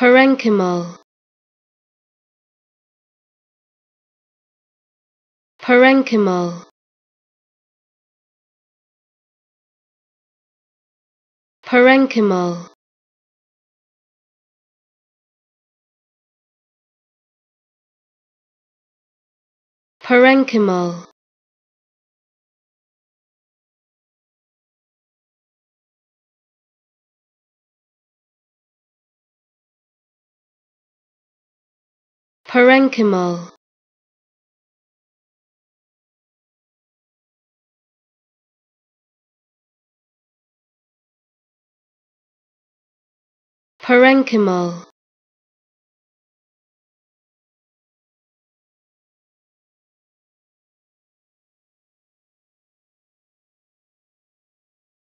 parenchymal. Parenchymal. Parenchymal. Parenchymal parenchymal. Parenchymal